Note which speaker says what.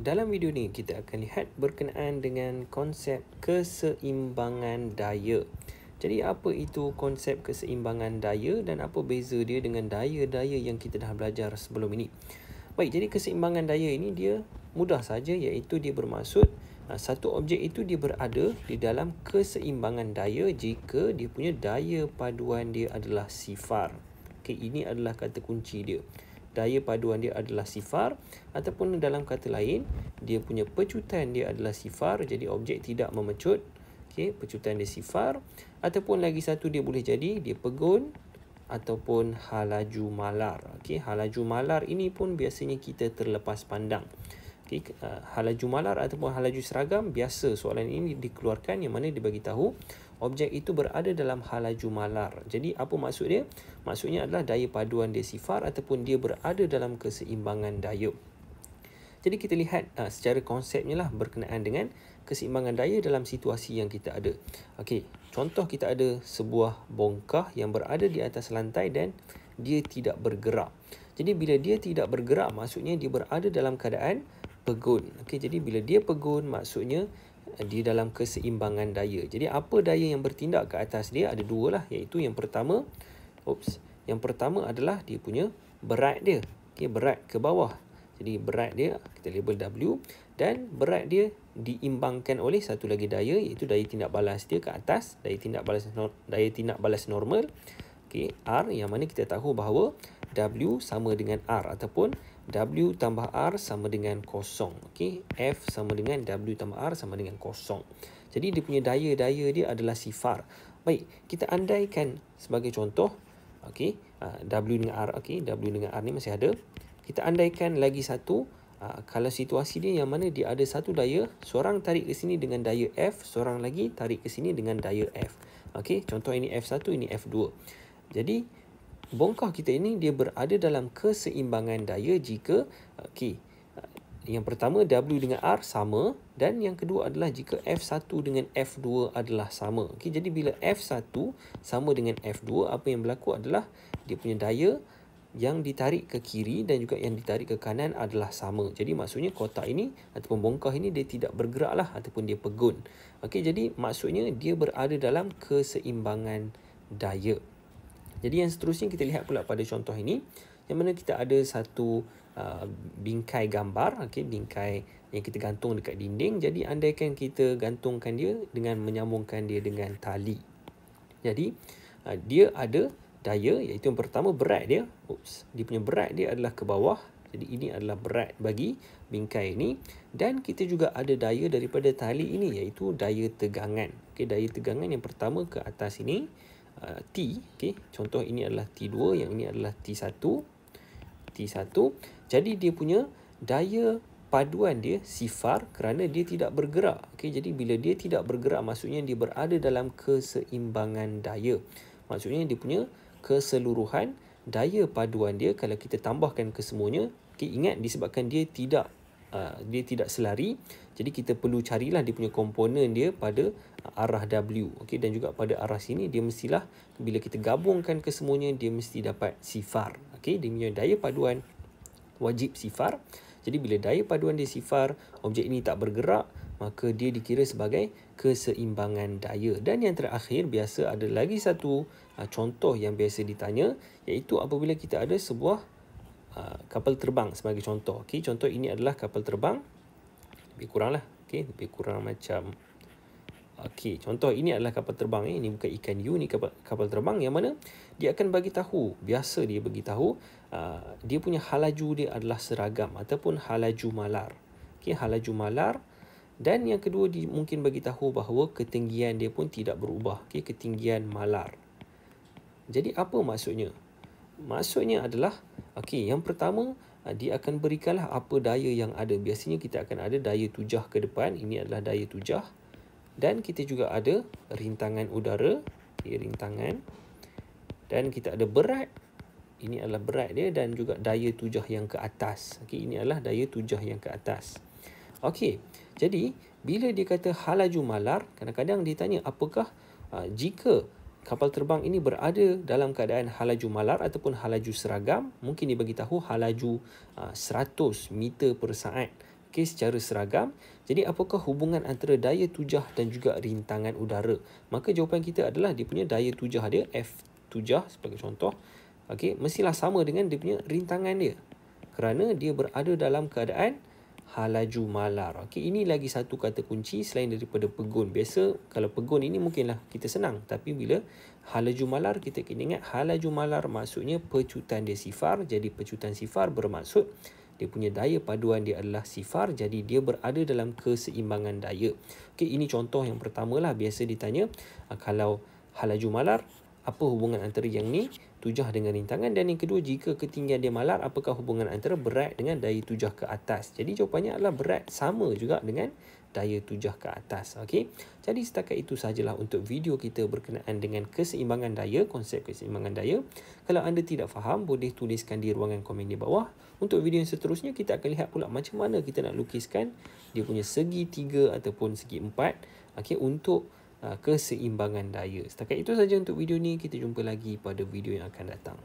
Speaker 1: Dalam video ni kita akan lihat berkenaan dengan konsep keseimbangan daya. Jadi apa itu konsep keseimbangan daya dan apa beza dia dengan daya-daya yang kita dah belajar sebelum ini? Baik, jadi keseimbangan daya ini dia mudah saja iaitu dia bermaksud ah, satu objek itu dia berada di dalam keseimbangan daya jika dia punya daya paduan dia adalah sifar. Okey, ini adalah kata kunci dia daya paduan dia adalah sifar ataupun dalam kata lain dia punya pecutan dia adalah sifar jadi objek tidak memecut. Okey pecutan dia sifar. Ataupun lagi satu dia boleh jadi dia pegun ataupun halaju malar. Okey halaju malar ini pun biasanya kita terlepas pandang okey uh, halaju malar ataupun halaju seragam biasa soalan ini dikeluarkan yang mana dibagi tahu objek itu berada dalam halaju malar. Jadi apa maksud dia? Maksudnya adalah daya paduan dia sifar ataupun dia berada dalam keseimbangan daya. Jadi kita lihat uh, secara konsepnya lah berkenaan dengan keseimbangan daya dalam situasi yang kita ada. Okey, contoh kita ada sebuah bongkah yang berada di atas lantai dan dia tidak bergerak. Jadi bila dia tidak bergerak maksudnya dia berada dalam keadaan pegun. Okey, jadi bila dia pegun maksudnya di dalam keseimbangan daya. Jadi apa daya yang bertindak ke atas dia ada dua lah iaitu yang pertama oops yang pertama adalah dia punya berat dia. Okey berat ke bawah. Jadi berat dia kita label W dan berat dia diimbangkan oleh satu lagi daya iaitu daya tindak balas dia ke atas, daya tindak balas daya tindak balas normal. Okey R yang mana kita tahu bahawa W sama dengan R ataupun W tambah R sama dengan kosong. Okay. F sama dengan W tambah R sama dengan kosong. Jadi dia punya daya-daya dia adalah sifar. Baik, kita andaikan sebagai contoh. Okay. Uh, w dengan R. Okay. W dengan R ni masih ada. Kita andaikan lagi satu. Uh, kalau situasi dia yang mana dia ada satu daya. Seorang tarik ke sini dengan daya F. Seorang lagi tarik ke sini dengan daya F. Okay. Contoh ini F1, ini F2. Jadi bongkah kita ini dia berada dalam keseimbangan daya jika okey yang pertama W dengan R sama dan yang kedua adalah jika F1 dengan F2 adalah sama. Okey jadi bila F1 sama dengan F2 apa yang berlaku adalah dia punya daya yang ditarik ke kiri dan juga yang ditarik ke kanan adalah sama. Jadi maksudnya kotak ini ataupun bongkah ini dia tidak bergeraklah ataupun dia pegun. Okey jadi maksudnya dia berada dalam keseimbangan daya. Jadi yang seterusnya kita lihat pula pada contoh ini yang mana kita ada satu uh, bingkai gambar, okey, bingkai yang kita gantung dekat dinding. Jadi andaikan kita gantungkan dia dengan menyambungkan dia dengan tali. Jadi uh, dia ada daya iaitu yang pertama berat dia. Oops, dia punya berat dia adalah ke bawah. Jadi ini adalah berat bagi bingkai ini dan kita juga ada daya daripada tali ini iaitu daya tegangan. Okey, daya tegangan yang pertama ke atas ini uh, T okay. contoh ini adalah T2 yang ini adalah T1 T1 jadi dia punya daya paduan dia sifar kerana dia tidak bergerak okay. jadi bila dia tidak bergerak maksudnya dia berada dalam keseimbangan daya maksudnya dia punya keseluruhan daya paduan dia kalau kita tambahkan kesemuanya okay, ingat disebabkan dia tidak uh, dia tidak selari jadi kita perlu carilah dia punya komponen dia pada arah W. Okey dan juga pada arah sini dia mestilah bila kita gabungkan kesemuanya dia mesti dapat sifar. Okey dia punya daya paduan wajib sifar. Jadi bila daya paduan dia sifar, objek ini tak bergerak, maka dia dikira sebagai keseimbangan daya. Dan yang terakhir biasa ada lagi satu uh, contoh yang biasa ditanya iaitu apabila kita ada sebuah uh, kapal terbang sebagai contoh. Okey contoh ini adalah kapal terbang lebih kurang lah okay, lebih kurang macam Okey, contoh ini adalah kapal terbang eh. Ini bukan ikan you, ni kapal, kapal terbang yang mana dia akan bagi tahu, biasa dia bagi tahu uh, dia punya halaju dia adalah seragam ataupun halaju malar. Okey, halaju malar dan yang kedua dia mungkin bagi tahu bahawa ketinggian dia pun tidak berubah. Okey, ketinggian malar. Jadi apa maksudnya? Maksudnya adalah okey, yang pertama Ah, dia akan berikanlah apa daya yang ada. Biasanya kita akan ada daya tujah ke depan. Ini adalah daya tujah. Dan kita juga ada rintangan udara. Okay, rintangan. Dan kita ada berat. Ini adalah berat dia dan juga daya tujah yang ke atas. Okay, ini adalah daya tujah yang ke atas. Okey, jadi bila dia kata halaju malar, kadang-kadang dia tanya apakah uh, jika kapal terbang ini berada dalam keadaan halaju malar ataupun halaju seragam mungkin dia bagi tahu halaju uh, 100 meter per saat okay, secara seragam. Jadi apakah hubungan antara daya tujah dan juga rintangan udara? Maka jawapan kita adalah dia punya daya tujah dia F tujah sebagai contoh. Okay, mestilah sama dengan dia punya rintangan dia. Kerana dia berada dalam keadaan halaju malar. Okey, ini lagi satu kata kunci selain daripada pegun. Biasa kalau pegun ini mungkinlah kita senang. Tapi bila halaju malar, kita kena ingat halaju malar maksudnya pecutan dia sifar. Jadi pecutan sifar bermaksud dia punya daya paduan dia adalah sifar. Jadi dia berada dalam keseimbangan daya. Okey, ini contoh yang pertama lah. Biasa ditanya ah, kalau halaju malar, apa hubungan antara yang ni? Tujah dengan rintangan. Dan yang kedua jika ketinggian dia malar apakah hubungan antara berat dengan daya tujah ke atas? Jadi jawapannya adalah berat sama juga dengan daya tujah ke atas. Okey jadi setakat itu sajalah untuk video kita berkenaan dengan keseimbangan daya konsep keseimbangan daya. Kalau anda tidak faham boleh tuliskan di ruangan komen di bawah. Untuk video yang seterusnya kita akan lihat pula macam mana kita nak lukiskan dia punya segi tiga ataupun segi empat. Okey untuk keseimbangan daya. Setakat itu saja untuk video ni. Kita jumpa lagi pada video yang akan datang.